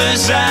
whispers, I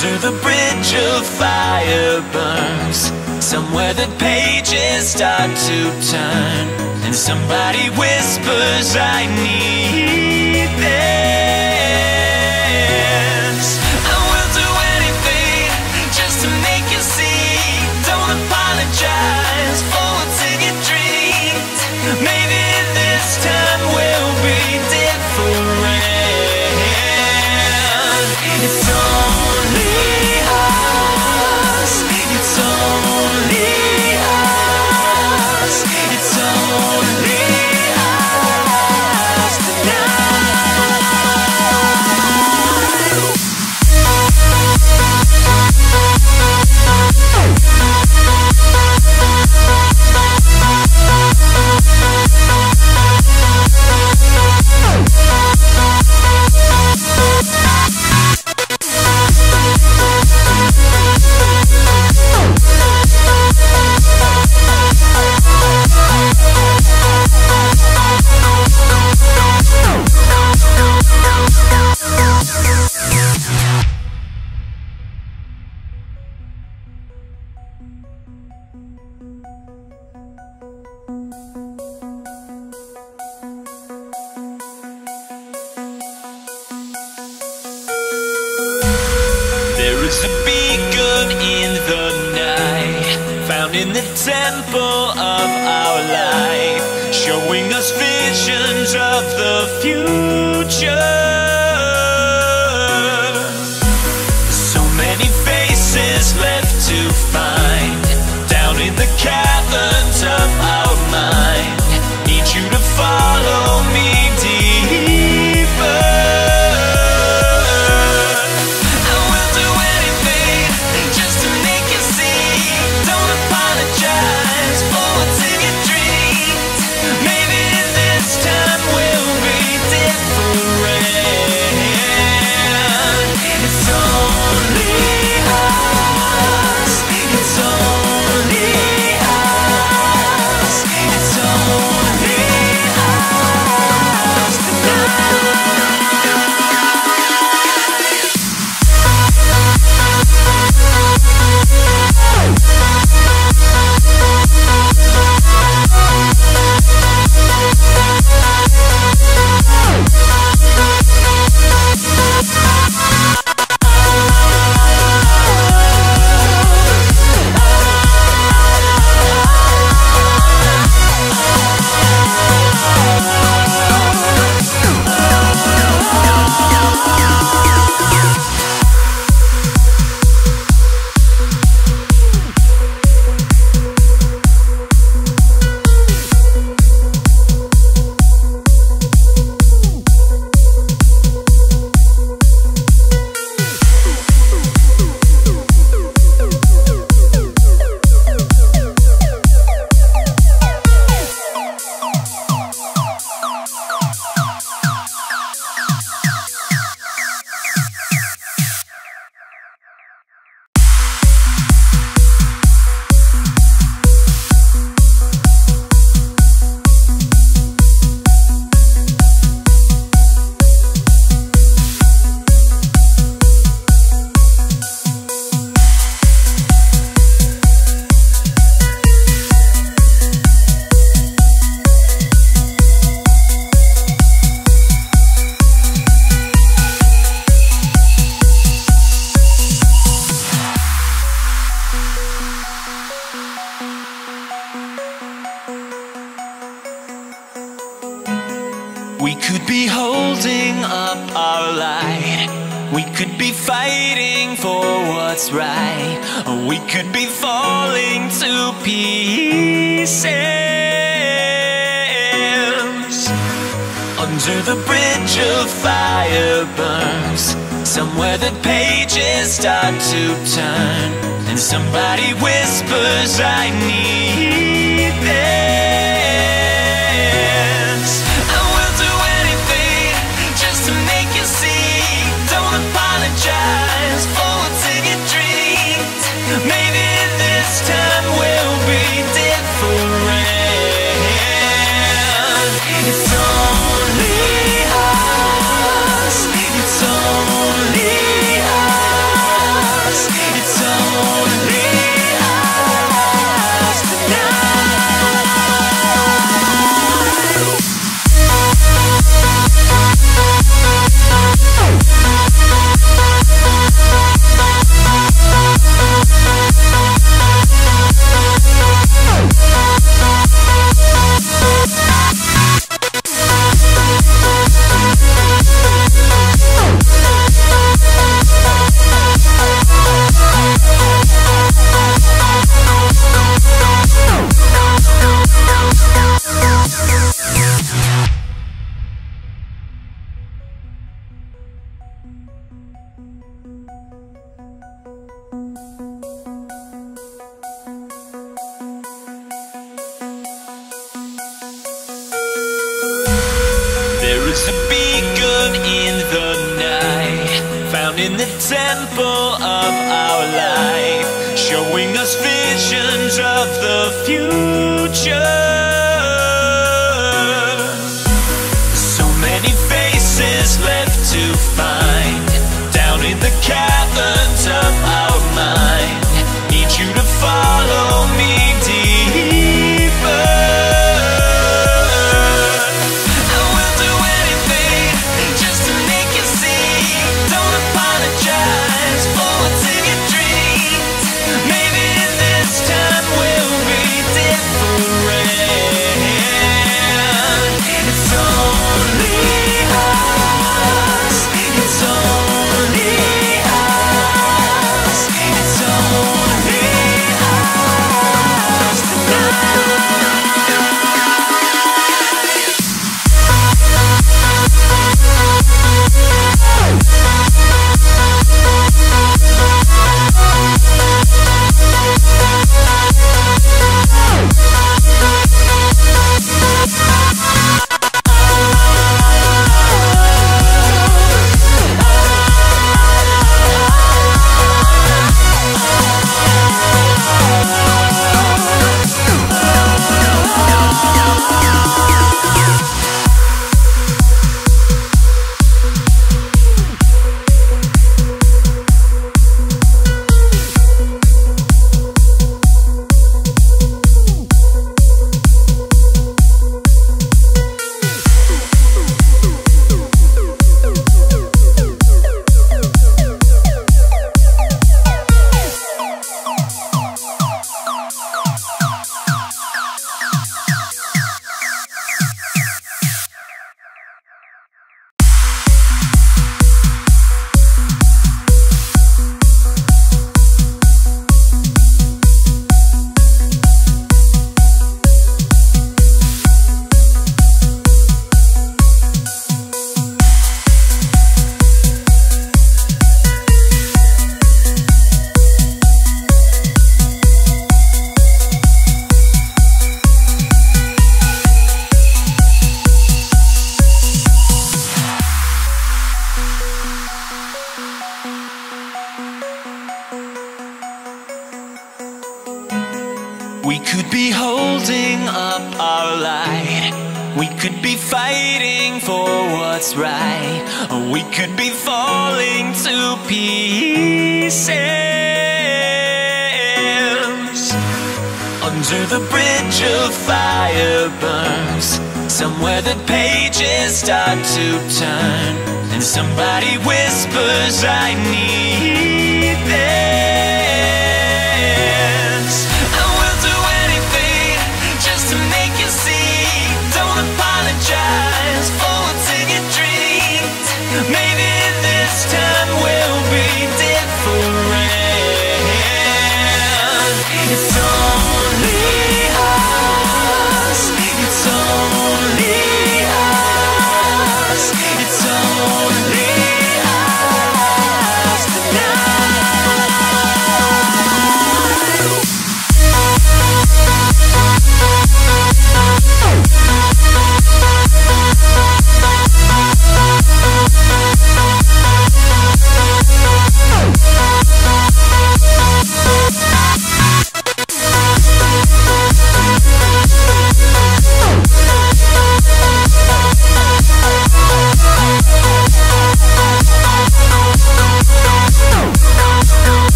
Under the bridge of fire burns. Somewhere the pages start to turn And somebody whispers I need them could be falling to pieces. Under the bridge of fire burns. Somewhere the pages start to turn. And somebody whispers I need this. Was a beacon in the night, found in the temple of our life, showing us visions of the future.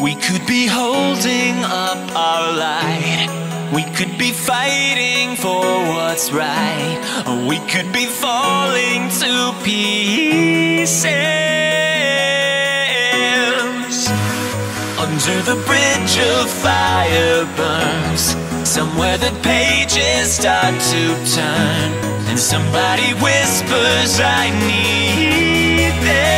We could be holding up our light. We could be fighting for what's right. We could be falling to pieces. Under the bridge of fire burns. Somewhere the pages start to turn. And somebody whispers I need them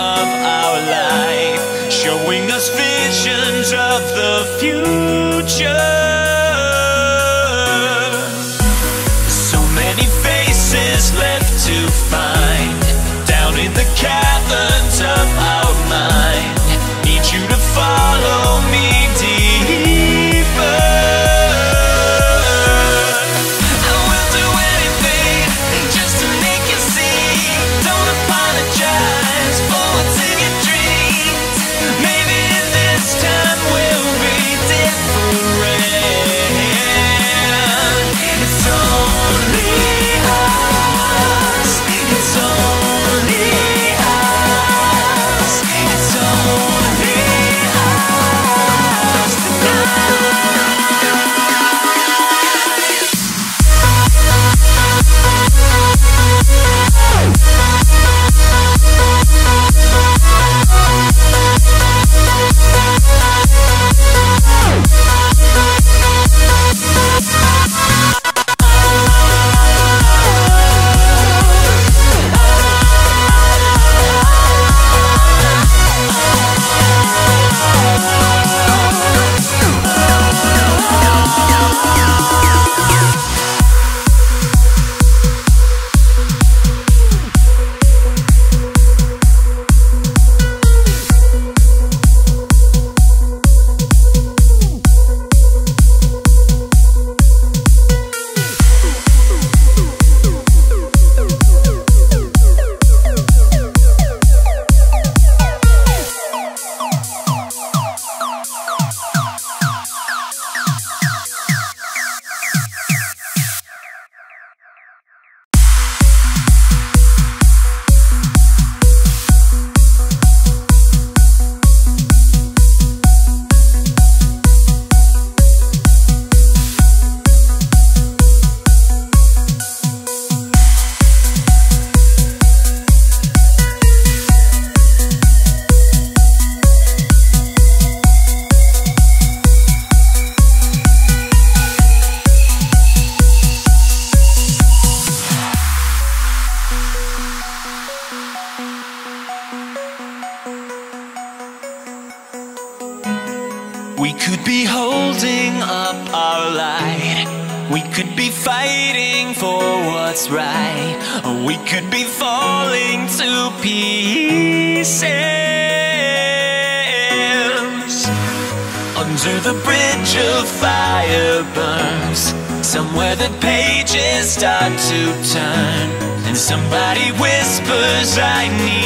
of our life, showing us visions of the future. into time, and somebody whispers, I need.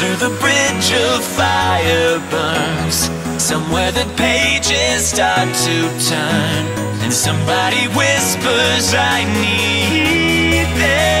Under the bridge of fire burns. Somewhere the pages start to turn. And somebody whispers I need them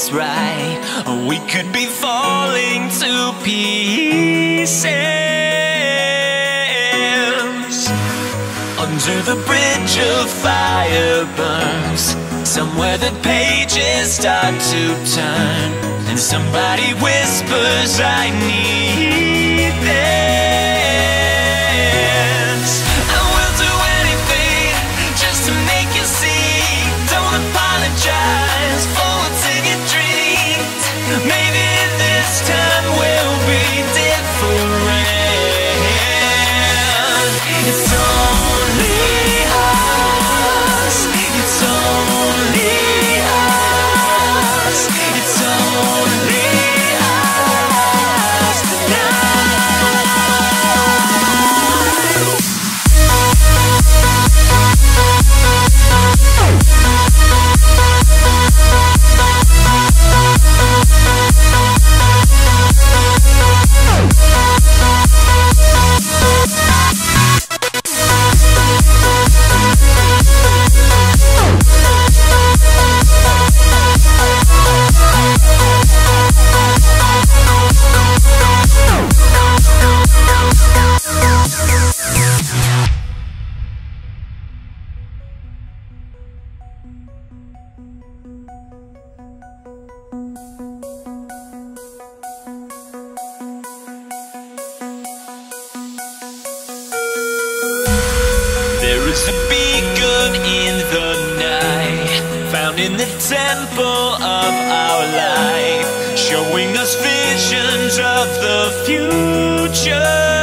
that's right. We could be falling to pieces. Under the bridge of fire burns. Somewhere the pages start to turn. And somebody whispers, I need this. There is a beacon in the night Found in the temple of our life Showing us visions of the future.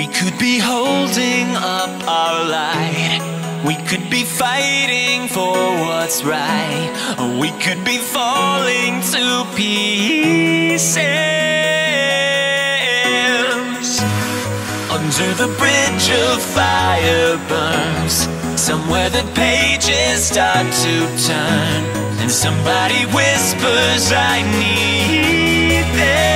We could be holding up our light We could be fighting for what's right. We could be falling to pieces. Under the bridge of fire burns. Somewhere the pages start to turn. And somebody whispers I need this.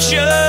Future.